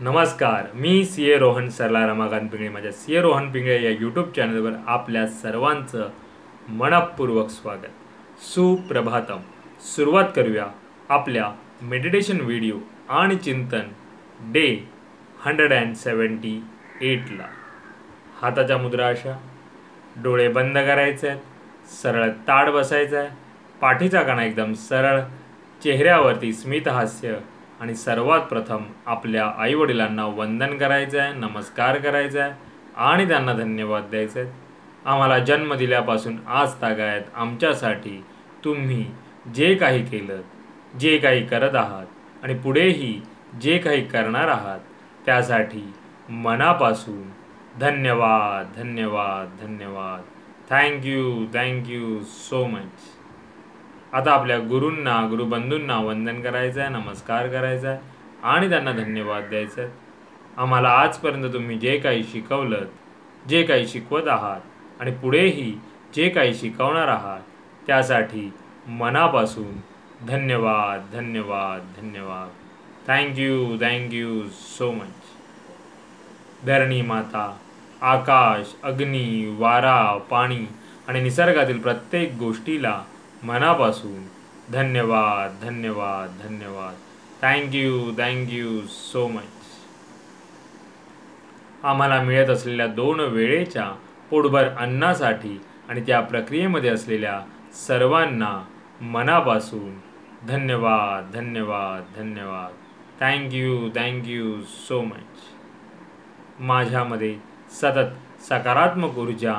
नमस्कार मी C A Rohan सरला रमाकांत पिंगळे. माझ्या सी ए रोहन पिंगळे या यूट्यूब चॅनलवर आपल्या सर्वांचं मनपूर्वक स्वागत. सुप्रभातम. सुरुवात करूया आपल्या मेडिटेशन व्हिडिओ आणि चिंतन डे हंड्रेड अँड सेवन्टी एटला हाताच्या मुद्रा अशा डोळे बंद करायचे आहेत सरळ ताड बसायचं आहे पाठीचा कणा एकदम सरळ चेहऱ्यावरती स्मितहास्य आणि सर्वात प्रथम आपल्या आईवडिलांना वंदन करायचं आहे नमस्कार करायचा आहे आणि त्यांना धन्यवाद द्यायचे आहेत आम्हाला जन्म दिल्यापासून आज तागायत आमच्यासाठी. तुम्ही जे काही केलं जे काही करत आहात आणि पुढेही जे काही करणार आहात त्यासाठी मनापासून धन्यवाद धन्यवाद धन्यवाद. थँक्यू थँक्यू सो मच आता आपल्या गुरूंना गुरुबंधूंना वंदन करायचं आहे नमस्कार करायचा आहे आणि त्यांना धन्यवाद द्यायचा आहे आम्हाला आजपर्यंत तुम्ही जे काही शिकवलं जे काही शिकवत आहात आणि पुढेही जे काही शिकवणार आहात त्यासाठी मनापासून धन्यवाद धन्यवाद धन्यवाद. थँक्यू थँक्यू सो मच धरणी माता आकाश अग्नी वारा पाणी आणि निसर्गातील प्रत्येक गोष्टीला मनापासून. धन्यवाद धन्यवाद धन्यवाद. थँक्यू थँक्यू सो मच आम्हाला मिळत असलेल्या दोन वेळेच्या पोटभर अन्नासाठी आणि त्या प्रक्रियेमध्ये असलेल्या सर्वांना मनापासून धन्यवाद धन्यवाद धन्यवाद. थँक्यू थँक्यू सो मच माझ्यामध्ये सतत सकारात्मक ऊर्जा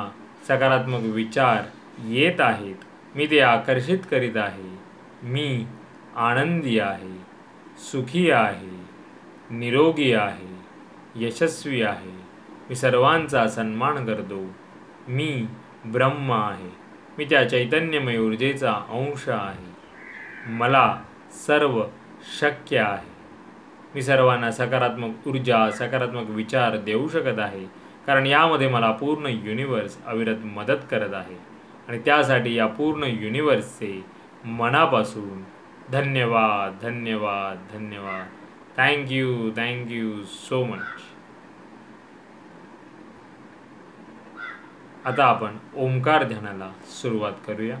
सकारात्मक विचार येत आहेत. मी ते आकर्षित करीत आहे. मी आनंदी आहे सुखी आहे निरोगी आहे यशस्वी आहे. मी सर्वांचा सन्मान करतो. मी ब्रह्म आहे. मी त्या चैतन्यमय ऊर्जेचा अंश आहे. मला सर्व शक्य आहे. मी सर्वांना सकारात्मक ऊर्जा सकारात्मक विचार देऊ शकत आहे कारण यामध्ये मला पूर्ण युनिवर्स अविरत मदत करत आहे. आणि त्यासाठी या पूर्ण युनिवर्सचे मनापासून धन्यवाद धन्यवाद धन्यवाद. थँक्यू थँक्यू सो मच आता आपण ओंकार ध्यानाला सुरुवात करूया.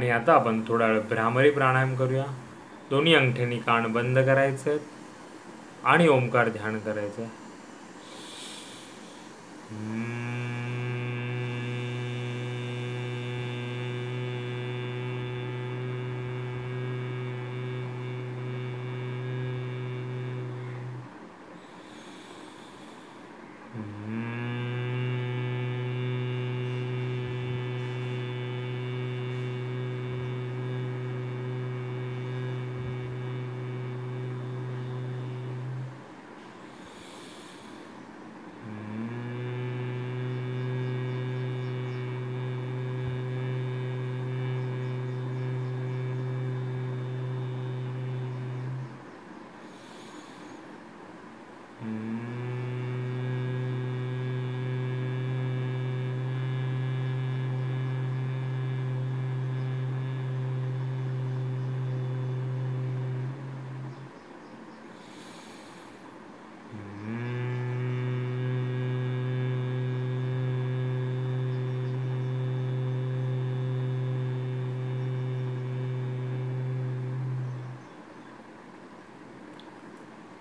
आणि आता आपण थोडा वेळ भ्रामरी प्राणायाम करूया. दोन्ही अंगठ्यांनी कान बंद करायचे आणि ओंकार ध्यान करायचं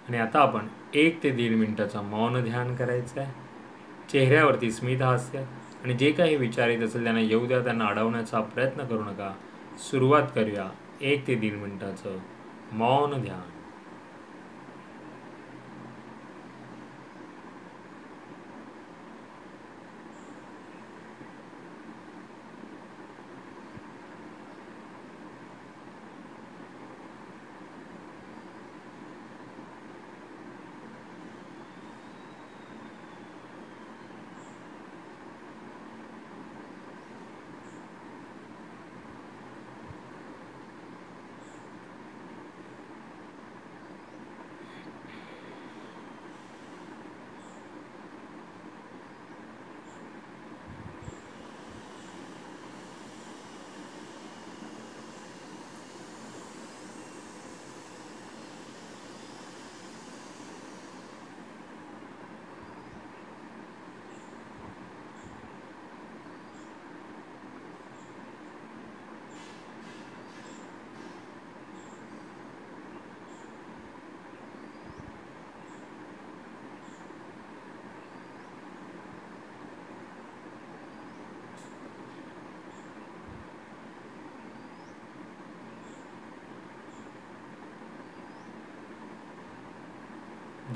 आणि आता आपण एक ते दीड मिनटाचं मौन ध्यान करायचं आहे चेहऱ्यावरती स्मित हास्य आणि जे काही विचार येत असेल त्यांना येऊ द्या त्यांना अडवण्याचा प्रयत्न करू नका. सुरुवात करूया एक ते दीड मिनटाचं मौन ध्यान.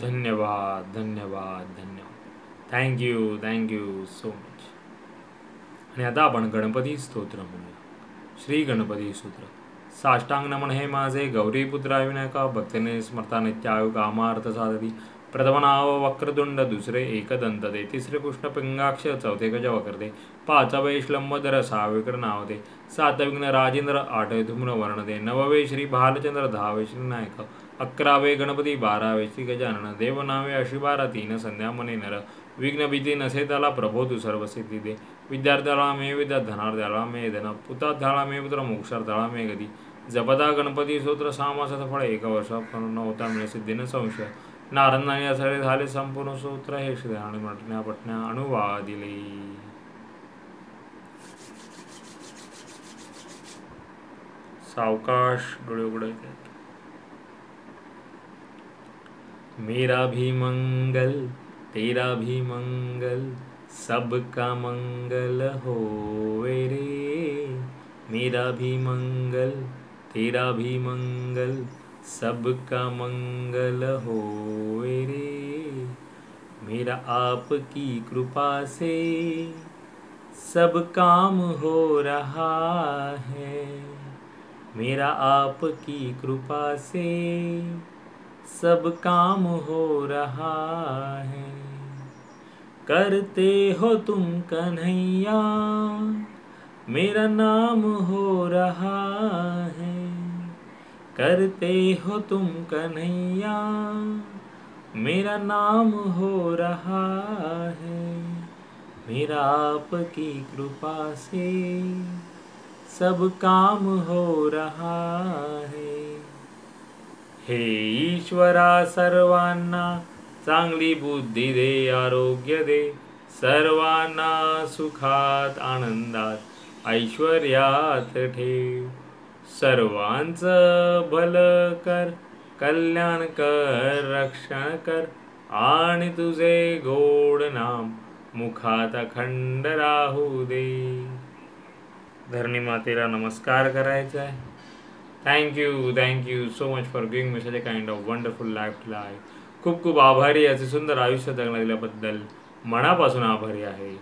धन्यवाद धन्यवाद धन्यवाद. थँक्यू थँक्यू सो मच आणि आता आपण गणपती स्तोत्र म्हणूया. श्री गणपती स्तोत्र. साष्टांग नमन हे माझे गौरीपुत्रा विनायका भक्तीने स्मरता नित्यायु कामार्थ साधती. प्रथम नाव वक्रतुंड दुसरे एकदंत दे तिसरे कृष्ण पिंगाक्ष चौथे गज वक्रते पाचवे श्लंबधर सहावे नावते सातविघ्न राजेंद्र आठवे धूम्र वर्णते नववे श्री भालचंद्र दहावे श्री नायक. अकरावे गणपती बारावे श्री गजानन देवनावे अशी बारा तीन संध्या मने नर विघ्न भीती नसे त्याला प्रभो तू सर्व सिद्धी दे. विद्यार्थ्याला मे विद्या धनार्थ्याला मे धन पुतार्थ्याला मे पुत्र मोक्षार्थाला मे गती जपदा गणपती स्तोत्र सामासाचं फळ एका वर्षापर्यंत होता मिळे सिद्धीनं संशय. नारंदाने असळे झाले संपूर्ण सूत्र हे श्री म्हटण्या पटण्या अनुवादिले. सावकाश डोळे उघडायचे. मेरा भी मंगल, तेरा भी मंगल, सबका मंगल हो रे। मेरा भी मंगल, तेरा भी मंगल, सबका मंगल हो रे। मेरा आपकी कृपा से सब काम हो रहा है। मेरा आपकी कृपा से सब काम हो रहा है। करते हो तुम कन्हैया, मेरा नाम हो रहा है। करते हो तुम कन्हैया, मेरा नाम हो रहा है। मेरा आपकी कृपा से सब काम हो रहा है। हे ईश्वरा सर्वांना चांगली बुद्धी दे आरोग्य दे. सर्वांना सुखात आनंदात ऐश्वर्यात ठेव सर्वांचं भलं कर कल्याण कर रक्षण कर. आणि तुझे गोड नाम मुखात अखंड राहू दे. धरणी मातेला नमस्कार करायचा आहे thank you thank you so much for giving me such a kind of wonderful life life खूप खूप आभारी याचे सुंदर आयुष्य जगण्यात दिल्याबद्दल मनापासून आभारी आहे.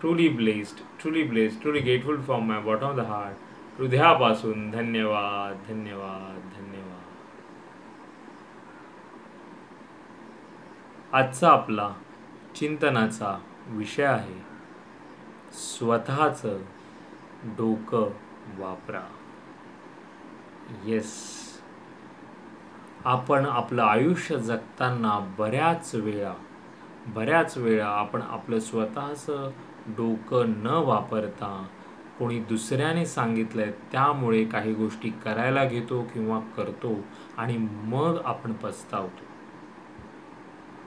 Truly blessed truly blessed truly grateful from my bottom of the heart हृदयापासून धन्यवाद धन्यवाद धन्यवाद. आजचा आपला चिंतनाचा विषय आहे. स्वतःचं डोकं वापरा. येस आपण आपलं आयुष्य जगताना बऱ्याच वेळा बऱ्याच वेळा आपण आपलं स्वतःचं डोकं न वापरता कोणी दुसऱ्याने सांगितलं आहे त्यामुळे काही गोष्टी करायला घेतो किंवा करतो आणि मग आपण पस्तावतो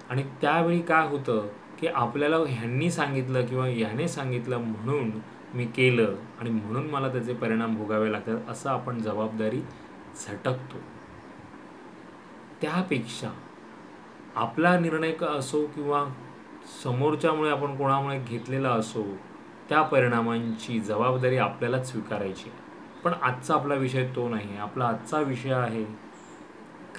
आणि त्यावेळी काय होतं की आपल्याला ह्यांनी सांगितलं किंवा ह्याने सांगितलं म्हणून मी केलं आणि म्हणून मला त्याचे परिणाम भोगावे लागतात असं आपण जबाबदारी झटकतो. त्यापेक्षा आपला निर्णय का असो किंवा समोरच्यामुळे आपण कोणामुळे घेतलेला असो त्या परिणामांची जबाबदारी आपल्यालाच स्वीकारायची पण आजचा आपला विषय तो नाही आहे. आपला आजचा विषय आहे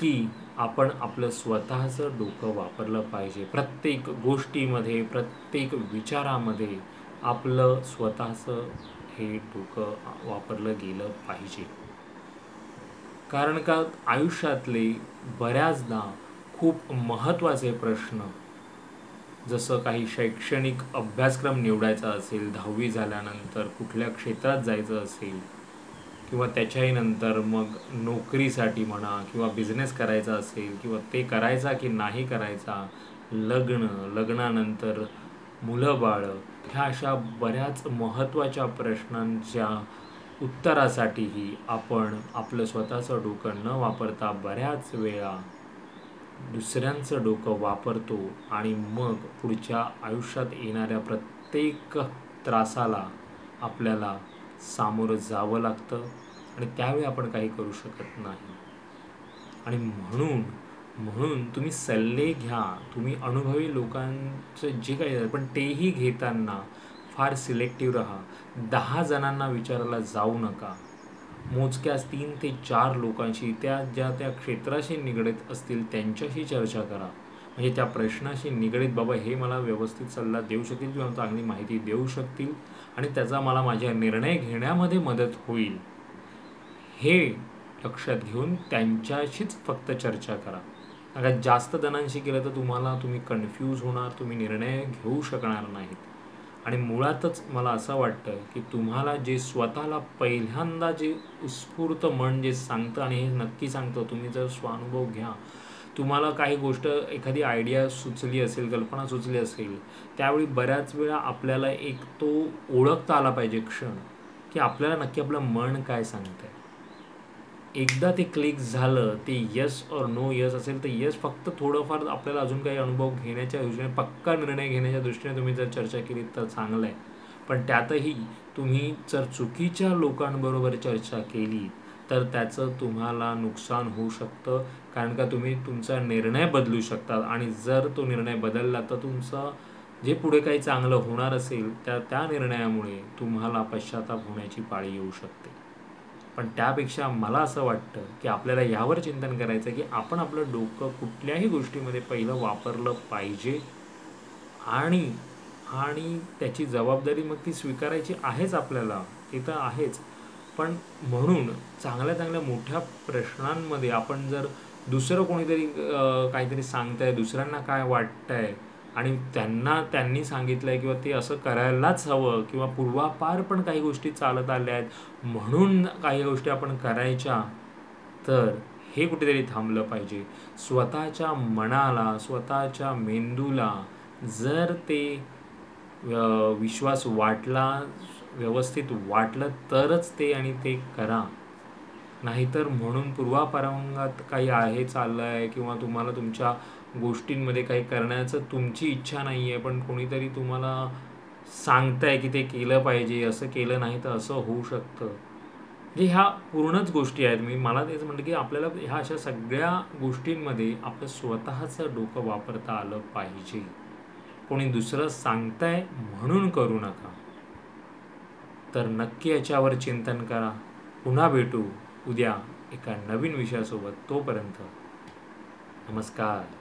की आपण आपलं स्वतःचं डोकं वापरलं पाहिजे. प्रत्येक गोष्टीमध्ये प्रत्येक विचारामध्ये आपलं स्वतःचं हे डोकं वापरलं गेलं पाहिजे. कारण का आयुष्यातले बऱ्याचदा खूप महत्त्वाचे प्रश्न जसं काही शैक्षणिक अभ्यासक्रम निवडायचा असेल दहावी झाल्यानंतर कुठल्या क्षेत्रात जायचं असेल किंवा त्याच्याही नंतर मग नोकरीसाठी म्हणा किंवा बिझनेस करायचा असेल किंवा ते करायचा की नाही करायचा लग्न लग्नानंतर मुलं बाळं ह्या अशा बऱ्याच महत्त्वाच्या प्रश्नांच्या उत्तरासाठीही आपण आपलं स्वतःचं डोकं न वापरता बऱ्याच वेळा दुसऱ्यांचं डोकं वापरतो आणि मग पुढच्या आयुष्यात येणाऱ्या प्रत्येक त्रासाला आपल्याला सामोरं जावं लागतं आणि त्यावेळी आपण काही करू शकत नाही. आणि म्हणून म्हणून तुम्ही सल्ले घ्या. तुम्ही अनुभवी लोकांचं जे काही पण तेही घेताना फार सिलेक्टिव्ह राहा. दहा जणांना विचारायला जाऊ नका. मोजक्यास तीन ते चार लोकांशी त्या ज्या त्या क्षेत्राशी निगडीत असतील त्यांच्याशी चर्चा करा. म्हणजे त्या प्रश्नाशी निगडीत बाबा हे मला व्यवस्थित सल्ला देऊ शकतील किंवा चांगली माहिती देऊ शकतील आणि त्याचा मला माझ्या निर्णय घेण्यामध्ये मदत होईल. हे लक्षात घेऊन त्यांच्याशीच फक्त चर्चा करा. अगर जास्त जणांशी केलं तर तुम्हाला तुम्ही कन्फ्यूज होणार तुम्ही निर्णय घेऊ शकणार नाहीत. आणि मुळातच मला असं वाटतं की तुम्हाला जे स्वतःला पहिल्यांदा जे उत्स्फूर्त मन जे सांगतं आणि हे नक्की सांगतं तुम्ही जर स्वानुभव घ्या. तुम्हाला काही गोष्ट एखादी आयडिया सुचली असेल कल्पना सुचली असेल त्यावेळी बऱ्याच वेळा आपल्याला एक तो ओळखता आला पाहिजे क्षण की आपल्याला नक्की आपलं मन काय सांगतं आहे एकदा ते क्लिक झालं ते यस और नो यस असेल तर यस फक्त थोडंफार आपल्याला अजून काही अनुभव घेण्याच्या दृष्टीने पक्का निर्णय घेण्याच्या दृष्टीने तुम्ही जर चर्चा केली तर चांगलं आहे पण त्यातही तुम्ही जर चुकीच्या लोकांबरोबर चर्चा केली तर त्याचं तुम्हाला नुकसान होऊ शकतं कारण का तुम्ही तुमचा निर्णय बदलू शकतात. आणि जर तो निर्णय बदलला तर तुमचं जे पुढे काही चांगलं होणार असेल त्या त्या निर्णयामुळे तुम्हाला पश्चाताप होण्याची पाळी येऊ शकते. पण त्यापेक्षा मला असं वाटतं की आपल्याला यावर चिंतन करायचं की आपण आपलं डोकं कुठल्याही गोष्टीमध्ये पहिलं वापरलं पाहिजे. आणि आणि त्याची जबाबदारी मग ती स्वीकारायची आहेच आपल्याला ते तर आहेच. पण म्हणून चांगल्या चांगल्या मोठ्या प्रश्नांमध्ये आपण जर दुसरं कोणीतरी काहीतरी सांगताय दुसऱ्यांना काय वाटतंय आणि त्यांना त्यांनी सांगितलं आहे किंवा ते असं करायलाच हवं किंवा पूर्वापार पण काही गोष्टी चालत आल्या आहेत म्हणून काही गोष्टी आपण करायच्या तर हे कुठेतरी थांबलं पाहिजे. स्वतःच्या मनाला स्वतःच्या मेंदूला जर ते विश्वास वाटला व्यवस्थित वाटलं तरच ते आणि ते करा. नाहीतर म्हणून पूर्वापारंगात काही आहे चाललं आहे किंवा तुम्हाला तुमच्या गोष्टींमध्ये काही करण्याचं तुमची इच्छा नाही आहे पण कोणीतरी तुम्हाला सांगताय की ते केलं पाहिजे असं केलं नाही तर असं होऊ शकतं. म्हणजे ह्या पूर्णच गोष्टी आहेत. मी मला तेच म्हटलं की आपल्याला ह्या अशा सगळ्या गोष्टींमध्ये आपलं स्वतःचं डोकं वापरता आलं पाहिजे. कोणी दुसरं सांगताय म्हणून करू नका. तर नक्की याच्यावर चिंतन करा. पुन्हा भेटू उद्या एका नवीन विषयासोबत. तोपर्यंत नमस्कार.